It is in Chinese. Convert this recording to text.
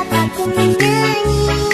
打扮平凡的你